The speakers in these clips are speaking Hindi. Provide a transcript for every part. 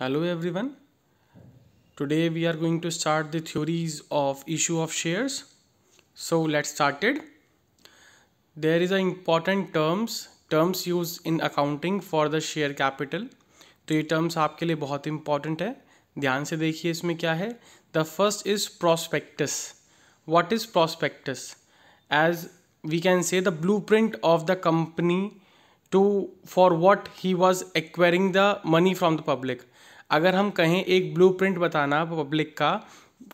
Hello everyone today we are going to start the theories of issue of shares so let started there is a important terms terms use in accounting for the share capital तो ये टर्म्स आपके लिए बहुत इंपॉर्टेंट है। ध्यान से देखिए इसमें क्या है। The first is prospectus what is prospectus as we can say the blue print of the company to for what he was acquiring the money from the public अगर हम कहें एक ब्लूप्रिंट बताना पब्लिक का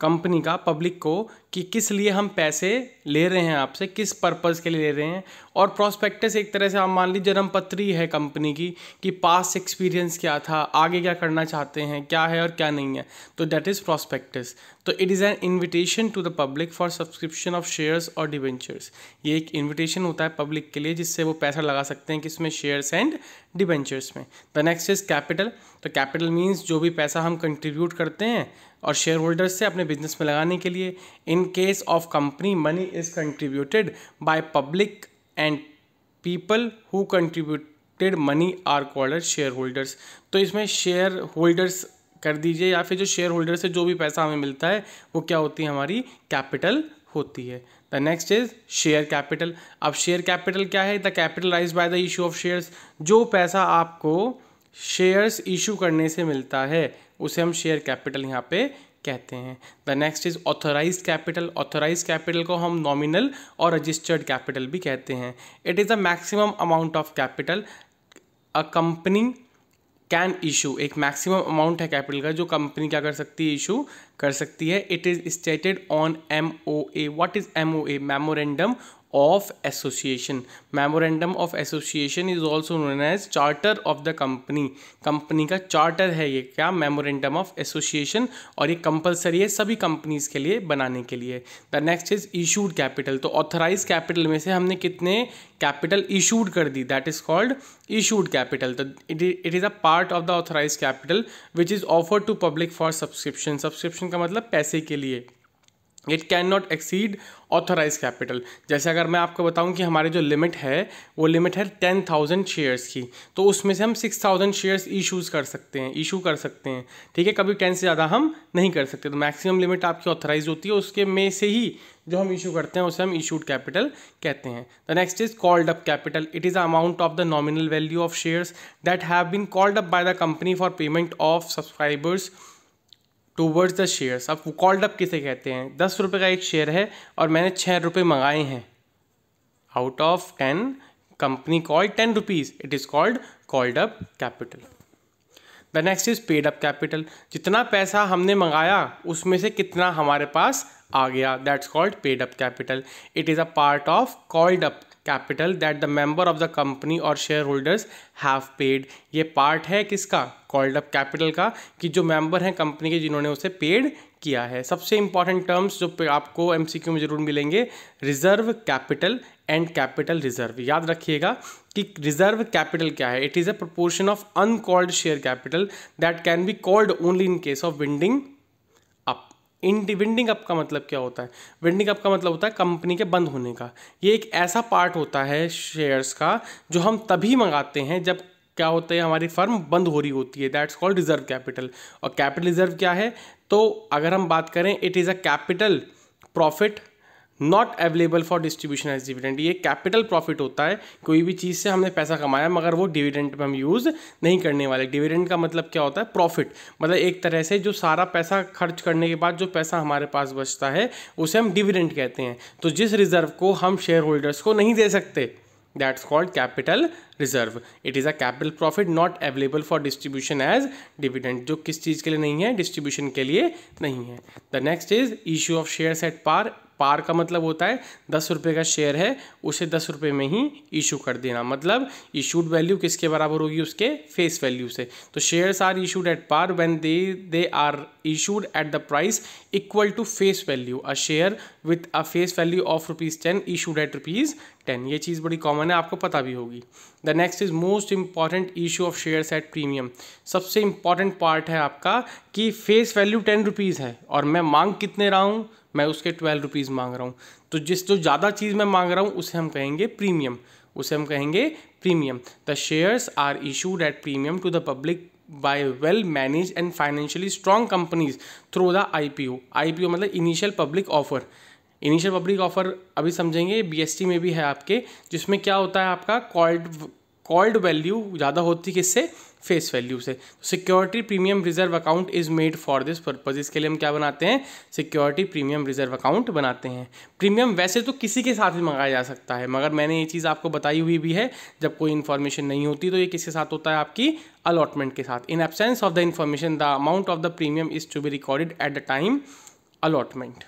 कंपनी का पब्लिक को कि किस लिए हम पैसे ले रहे हैं आपसे, किस पर्पज़ के लिए ले रहे हैं। और प्रोस्पेक्टस एक तरह से, आप मान लीजिए जन्म पत्री है कंपनी की, कि पास एक्सपीरियंस क्या था, आगे क्या करना चाहते हैं, क्या है और क्या नहीं है। तो दैट इज़ प्रोस्पेक्टस तो it is an invitation to the public for subscription of shares और डिवेंचर्स ये एक इन्विटेशन होता है पब्लिक के लिए, जिससे वो पैसा लगा सकते हैं किसमें? शेयर्स एंड डिवेंचर्स में। द नेक्स्ट इज़ कैपिटल तो कैपिटल मीन्स जो भी पैसा हम कंट्रीब्यूट करते हैं, और शेयर होल्डर्स से अपने बिज़नेस में लगाने के लिए, in case of company money is contributed by public and people who contributed money are called share holders तो इसमें शेयर होल्डर्स कर दीजिए या फिर जो शेयर होल्डर से जो भी पैसा हमें मिलता है, वो क्या होती है हमारी? कैपिटल होती है। The next is share capital अब शेयर कैपिटल क्या है? The capital raise by the issue of shares जो पैसा आपको शेयर्स इशू करने से मिलता है, उसे हम शेयर कैपिटल यहाँ पे कहते हैं। The next is authorise capital authorise capital को हम नॉमिनल और रजिस्टर्ड कैपिटल भी कहते हैं। It is the maximum amount of capital a company can issue एक मैक्सिमम अमाउंट है कैपिटल का जो कंपनी क्या कर सकती है इशू कर सकती है। It is stated on M O A what is M O A memorandum of association memorandum of association is also known as charter of the company. Company का चार्टर है ये क्या? मेमोरेंडम ऑफ़ एसोसिएशन और ये कंपलसरी है सभी कंपनीज़ के लिए बनाने के लिए। The next is issued capital तो ऑथराइज कैपिटल में से हमने कितने कैपिटल इशूड कर दी? That is called issued capital तो it is a part of the authorise capital which is offer to public for subscription subscription का मतलब पैसे के लिए। It can not exceed authorise capital जैसे अगर मैं आपको बताऊँ कि हमारी जो लिमिट है, वो लिमिट है टेन थाउज़ेंड शेयर्स की। तो उसमें से हम सिक्स थाउज़ेंड शेयर्स इशूज़ कर सकते हैं इशू कर सकते हैं। ठीक है, कभी टेन से ज़्यादा हम नहीं कर सकते। तो मैक्सिमम लिमिट आपकी ऑथराइज होती है, उसके में से ही जो हम इशू करते हैं, उसे हम इशूड कैपिटल कहते हैं। The next is called up capital it is amount of the nominal value of shares that have been called up by the company for payment of subscribers towards the shares अब कॉल्ड अप किसे कहते हैं? दस रुपये का एक शेयर है और मैंने छः रुपये मंगाए हैं। Out of ten company called ten rupees it is called called up capital the next is paid up capital जितना पैसा हमने मंगाया, उसमें से कितना हमारे पास आ गया? That's called paid up capital it is a part of called up capital that the member of the company और शेयर होल्डर्स हैव पेड ये पार्ट है किसका? कॉल्ड अप कैपिटल का, कि जो मेंबर हैं कंपनी के जिन्होंने उसे पेड किया है। सबसे इंपॉर्टेंट टर्म्स जो आपको एमसीक्यू में ज़रूर मिलेंगे reserve capital and capital reserve याद रखिएगा कि रिज़र्व कैपिटल क्या है? It is a proportion of uncalled share capital that can be called only in case of winding in winding up का मतलब क्या होता है? विंडिंग अप का मतलब होता है कंपनी के बंद होने का। ये एक ऐसा पार्ट होता है शेयर्स का जो हम तभी मंगाते हैं जब क्या होता है, हमारी फर्म बंद हो रही होती है। दैट्स कॉल्ड रिज़र्व कैपिटल और कैपिटल रिज़र्व क्या है? तो अगर हम बात करें it is a capital profit not available for distribution as dividend ये कैपिटल प्रॉफिट होता है, कोई भी चीज़ से हमने पैसा कमाया, मगर वो डिविडेंड हम यूज़ नहीं करने वाले। डिविडेंड का मतलब क्या होता है? प्रॉफिट मतलब एक तरह से जो सारा पैसा खर्च करने के बाद जो पैसा हमारे पास बचता है, उसे हम डिविडेंड कहते हैं। तो जिस रिज़र्व को हम शेयर होल्डर्स को नहीं दे सकते that's called capital reserve it is a capital profit not available for distribution as dividend जो किस चीज़ के लिए नहीं है? डिस्ट्रीब्यूशन के लिए नहीं है। The next is issue of shares at par par का मतलब होता है दस रुपये का शेयर है, उसे दस रुपये में ही इशू कर देना। मतलब इशूड वैल्यू किसके बराबर होगी? उसके फेस वैल्यू से। तो shares are issued at par when they they are issued at the price equal to face value a share with a face value of rupees ten issued at rupees ten ये चीज़ बड़ी कॉमन है, आपको पता भी होगी। The next is most important issue of shares at premium सबसे इंपॉर्टेंट पार्ट है आपका कि फेस वैल्यू टेन रुपीज़ है। और मैं मांग कितने रहा हूँ? मैं उसके ट्वेल्व रुपीज़ मांग रहा हूँ। तो जिस, जो ज़्यादा चीज़ मैं मांग रहा हूँ, उसे हम कहेंगे प्रीमियम। उसे हम कहेंगे premium. The shares are issued at premium to the public by well manage and financially well companies through the I P O I P O मतलब initial public offer. Initial public offer अभी समझेंगे बी एस टी में भी है आपके, जिसमें क्या होता है आपका, कॉल्ड कॉल्ड वैल्यू ज़्यादा होती किससे? फेस वैल्यू से। Security premium reserve account is made for this purpose इसके लिए हम क्या बनाते हैं? सिक्योरिटी प्रीमियम रिज़र्व अकाउंट बनाते हैं। प्रीमियम वैसे तो किसी के साथ भी मंगाया जा सकता है, मगर मैंने ये चीज़ आपको बताई हुई भी है, जब कोई इन्फॉर्मेशन नहीं होती तो ये किसके साथ होता है? आपकी अलॉटमेंट के साथ। In absence of the information the amount of the premium is to be recorded at the time allotment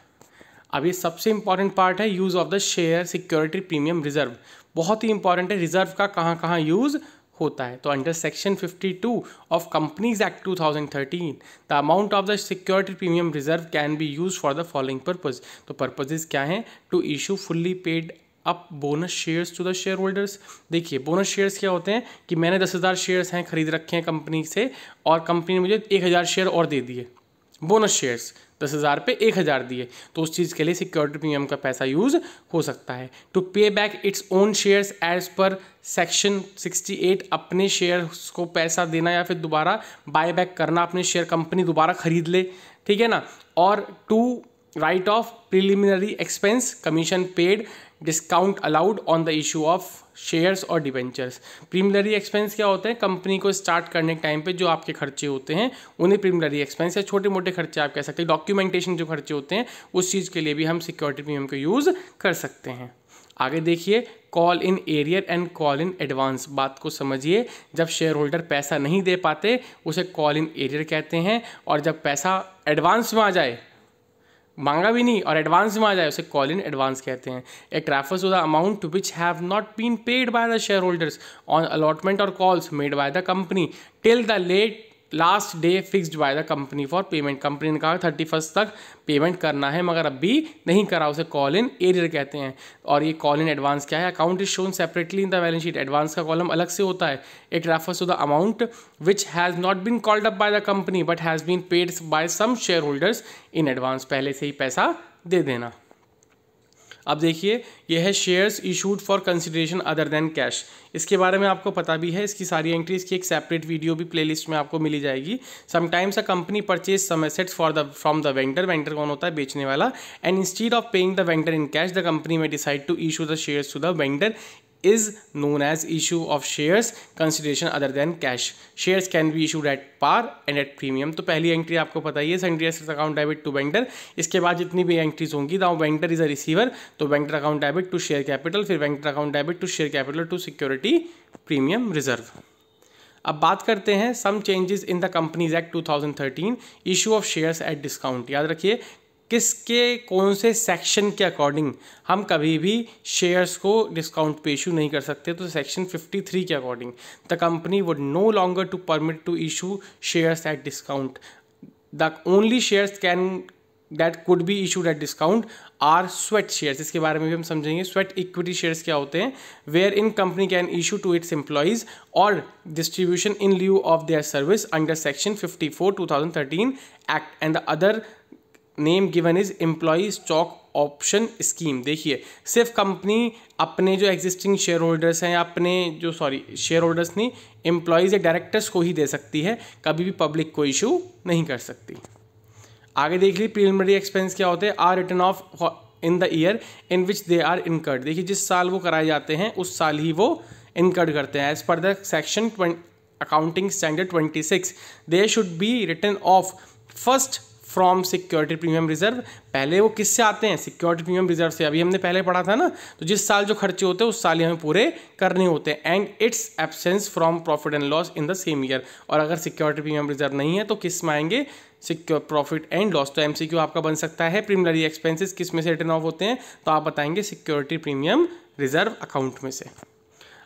अब ये सबसे इंपॉर्टेंट पार्ट है use of the share security premium reserve बहुत ही इंपॉर्टेंट है रिज़र्व का कहाँ कहाँ यूज़ होता है। तो under section 52 of companies act 2013 the amount of the security premium reserve can be use for the following purpose तो पर्पजेज क्या हैं? To issue fully paid up bonus shares to the share holders देखिए बोनस शेयर्स क्या होते हैं? कि मैंने दस हज़ार शेयर्स हैं, खरीद रखे हैं कंपनी से, और कंपनी ने मुझे एक हज़ार शेयर और दे दिए। बोनस शेयर्स दस हज़ार पे एक हज़ार दिए तो उस चीज़ के लिए सिक्योरिटी प्रीमियम का पैसा यूज़ हो सकता है। To pay back its own shares as per section 68 अपने शेयर्स को पैसा देना या फिर दोबारा बाय बैक करना, अपने शेयर कंपनी दोबारा खरीद ले, ठीक है ना? और to write off preliminary expense commission paid discount allowed on the issue of shares और डिवेंचर्स प्रीमिलरी एक्सपेंस क्या होते हैं? कंपनी को स्टार्ट करने के टाइम पे जो आपके खर्चे होते हैं, उन्हें प्रीमिलरी एक्सपेंस या छोटे मोटे खर्चे आप कह सकते हैं। डॉक्यूमेंटेशन जो खर्चे होते हैं, उस चीज़ के लिए भी हम सिक्योरिटी प्रीमियम को यूज़ कर सकते हैं। आगे देखिए call in arrear and call in advance बात को समझिए, जब शेयर होल्डर पैसा नहीं दे पाते, उसे कॉल इन एरियर कहते हैं और जब पैसा एडवांस में आ जाए मांगा भी नहीं और एडवांस में आ जाए, उसे कॉल इन एडवांस कहते हैं। एक refers to the amount which have not been paid by the share holders on allotment और calls made by the company till the late last day fixed by the company for payment company ने कहा थर्टी फ़र्स्ट तक पेमेंट करना है, मगर अभी नहीं करा, उसे कॉल इन एरियर कहते हैं। और ये कॉल इन एडवांस क्या है? Account is shown separately in the balance sheet advance का कॉलम अलग से होता है। It refers to the amount which has not been called up by the company but has been paid by some share holders in advance पहले से ही पैसा दे देना। अब देखिए, यह है shares issued for consideration other than cash इसके बारे में आपको पता भी है, इसकी सारी एंट्रीज की एक सेपरेट वीडियो भी प्लेलिस्ट में आपको मिली जाएगी। Sometimes a company purchase some assets for the from the vendor vendor कौन होता है? बेचने वाला। And instead of paying the vendor in cash the company में decide to issue the shares to the vendor is known as issue of shares consideration other than cash. Shares can be issued at par and at premium. तो पहली एंट्री आपको पता ही है sundry assets account debit to vendor इसके बाद जितनी भी एंट्रीज होंगी though vendor is a receiver तो vendor account debit to share capital फिर vendor account debit to share capital to security premium reserve अब बात करते हैं some changes in the companies act 2013 issue of shares at discount याद रखिए किसके, कौन से सेक्शन के अकॉर्डिंग हम कभी भी शेयर्स को डिस्काउंट पे इशू नहीं कर सकते तो सेक्शन 53 के according the company would no longer to permit to issue shares at discount the only shares can that could be issued at discount are sweat shares इसके बारे में भी हम समझेंगे स्वेट इक्विटी शेयर्स क्या होते हैं where in company can issue to its employees और distribution in lieu of their service under section 54 2013 act and the other name given is employ stock option scheme देखिए, सिर्फ़ कंपनी अपने जो एग्जिस्टिंग शेयर होल्डर्स हैं या अपने जो सॉरी शेयर होल्डर्स नहीं एम्प्लॉयज़ या डायरेक्टर्स को ही दे सकती है। कभी भी पब्लिक को इशू नहीं कर सकती। आगे देख लीजिए प्रिलिमिनरी एक्सपेंस क्या होते हैं? Are written off in the year in which they are incurred देखिए, जिस साल वो कराए जाते हैं, उस साल ही वो इनकर्ड करते हैं as per the section accounting standard twenty six they should be return off first from security premium reserve पहले वो किससे आते हैं? सिक्योरिटी प्रीमियम रिज़र्व से। अभी हमने पहले पढ़ा था ना तो जिस साल जो खर्चे होते हैं, उस साल ही हमें पूरे करने होते हैं। And its absence from profit and loss in the same year और अगर सिक्योरिटी प्रीमियम रिज़र्व नहीं है तो किसमें आएँगे? सिक्योर प्रॉफिट एंड लॉस तो एमसीक्यू आपका बन सकता है। प्रीमियरी एक्सपेंसेस किसमें से रिटर्न ऑफ़ होते हैं? तो आप बताएँगे सिक्योरिटी प्रीमियम रिज़र्व अकाउंट में से।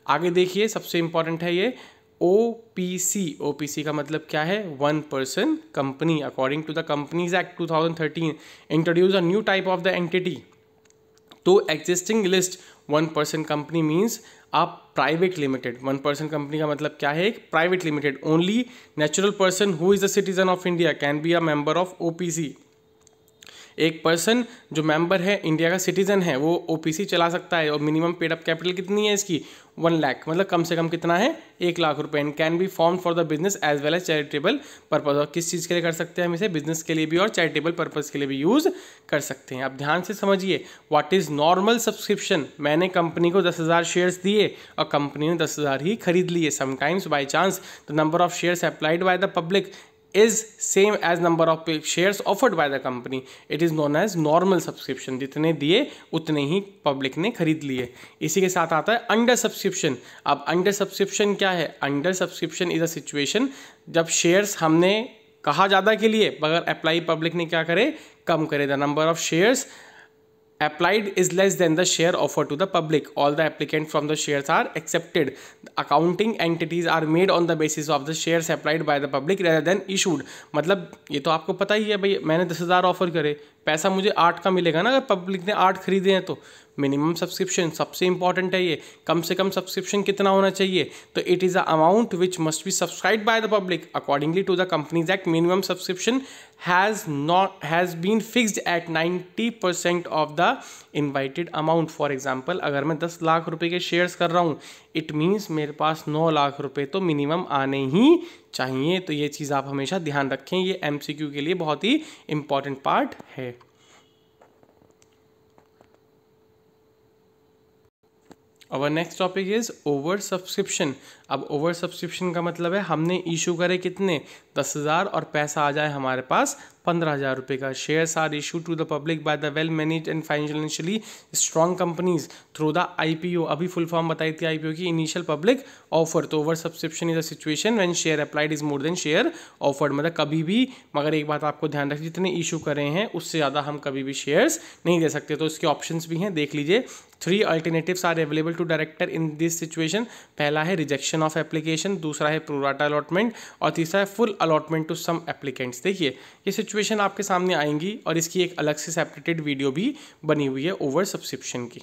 आगे देखिए, सबसे इंपॉर्टेंट है ये। ओ पी सी ओ पी सी का मतलब क्या है? One person company according to the companies act 2013 introduce a new type of the entity तो existing list one person company means a private limited one person company का मतलब क्या है? एक private limited only natural person who is the citizen of India can be a member of O P C एक पर्सन जो मेंबर है इंडिया का सिटीजन है, वो ओपीसी चला सकता है और मिनिमम पेड अप कैपिटल कितनी है इसकी? वन लाख मतलब कम से कम कितना है? एक लाख रुपए। And can be form for the business as well as charitable purpose और किस चीज़ के लिए कर सकते हैं हम इसे? बिज़नेस के लिए भी और चैरिटेबल पर्पज के लिए भी यूज़ कर सकते हैं। आप ध्यान से समझिए व्हाट इज़ नॉर्मल सब्सक्रिप्शन मैंने कंपनी को दस हज़ार शेयर्स दिए और कंपनी ने दस हज़ार ही खरीद लिए sometimes by chance the number of shares applied by the public is same as number of shares offered by the company. It is known as normal subscription. जितने दिए, उतने ही पब्लिक ने खरीद लिए। इसी के साथ आता है अंडर सब्सक्रिप्शन अब अंडर सब्सक्रिप्शन क्या है? Under subscription is a situation जब शेयर्स हमने कहा ज़्यादा के लिए, मगर अप्लाई पब्लिक ने क्या करे? कम करे। The number of shares applied is less than the share offered to the public all the applicants from the shares are accepted the accounting entities are made on the basis of the shares applied by the public rather than issued मतलब ये तो आपको पता ही है भाई मैंने दस हज़ार ऑफ़र करे पैसा मुझे आठ का मिलेगा ना, अगर पब्लिक ने आठ खरीदे हैं तो। मिनिमम सब्सक्रिप्शन सबसे इंपॉर्टेंट है ये। कम से कम सब्सक्रिप्शन कितना होना चाहिए? तो it is a amount which must be subscribe by the public accordingly to the companies act minimum subscription has not has been fixed at ninety percent of the invited amount for example अगर मैं दस लाख रुपये के शेयर्स कर रहा हूँ इट मीन्स मेरे पास नौ लाख रुपये तो मिनिमम आने ही चाहिए तो ये चीज़ आप हमेशा ध्यान रखें, ये एमसीक्यू के लिए बहुत ही इंपॉर्टेंट पार्ट है। और next topic is over subscription अब ओवर सब्सक्रिप्शन का मतलब है, हमने इशू करे कितने? दस हज़ार और पैसा आ जाए हमारे पास पंद्रह हज़ार रुपये का। Shares are issue to the public by the well manage and financially strong companies through the IPO अभी फुल फॉर्म बताई थी आईपीओ की इनिशियल पब्लिक ऑफ़र तो over subscription is a situation when share applied is more than share offered मतलब कभी भी, मगर एक बात आपको ध्यान रखिए, जितने इशू करे हैं, उससे ज़्यादा हम कभी भी शेयर्स नहीं दे सकते। तो इसके ऑप्शन भी हैं, देख लीजिए। Three alternatives are available to director in this situation पहला है रिजेक्शन ऑफ़ एप्लीकेशन दूसरा है प्रोराटा अलॉटमेंट और तीसरा है full allotment to some applicants देखिए, ये सिचुएशन आपके सामने आएँगी और इसकी एक अलग से सेपरेटेड वीडियो भी बनी हुई है ओवर सब्सक्रिप्शन की।